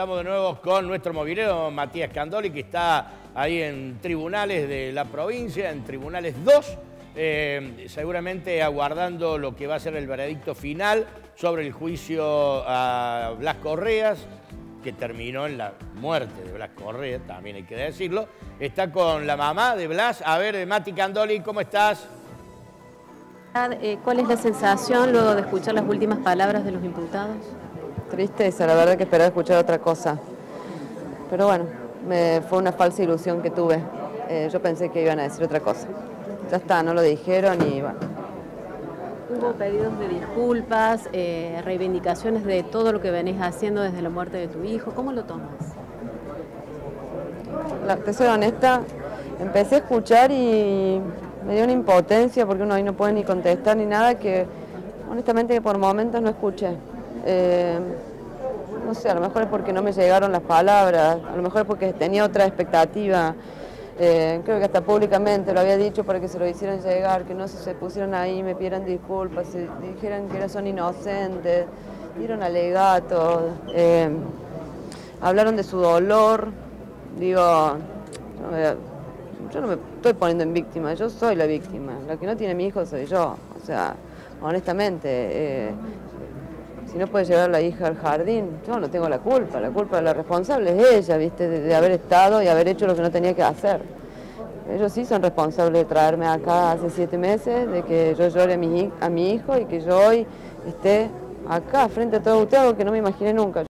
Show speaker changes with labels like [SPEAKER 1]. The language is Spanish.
[SPEAKER 1] Estamos de nuevo con nuestro movilero Matías Candoli, que está ahí en tribunales de la provincia, en tribunales 2, eh, seguramente aguardando lo que va a ser el veredicto final sobre el juicio a Blas Correas, que terminó en la muerte de Blas Correa, también hay que decirlo. Está con la mamá de Blas. A ver, Mati Candoli, ¿cómo estás?
[SPEAKER 2] Eh, ¿Cuál es la sensación luego de escuchar las últimas palabras de los imputados?
[SPEAKER 3] Tristeza, la verdad que esperaba escuchar otra cosa. Pero bueno, me, fue una falsa ilusión que tuve. Eh, yo pensé que iban a decir otra cosa. Ya está, no lo dijeron y bueno.
[SPEAKER 2] Hubo pedidos de disculpas, eh, reivindicaciones de todo lo que venís haciendo desde la muerte de tu hijo. ¿Cómo lo tomas?
[SPEAKER 3] La, te soy honesta, empecé a escuchar y me dio una impotencia porque uno ahí no puede ni contestar ni nada que honestamente por momentos no escuché. Eh, no sé, a lo mejor es porque no me llegaron las palabras, a lo mejor es porque tenía otra expectativa. Eh, creo que hasta públicamente lo había dicho para que se lo hicieran llegar, que no se, pusieron ahí y me pidieran disculpas, se dijeran que son inocentes, dieron alegatos, eh, hablaron de su dolor. Digo, yo no me estoy poniendo en víctima, yo soy la víctima, la que no tiene mi hijo soy yo. O sea, honestamente, si no puede llevar la hija al jardín, yo no tengo la culpa, la culpa, la responsable es ella, ¿viste? De, haber estado y haber hecho lo que no tenía que hacer. Ellos sí son responsables de traerme acá hace siete meses, de que yo llore a mi, a mi hijo y que yo hoy esté acá frente a todos ustedes, algo que no me imaginé nunca.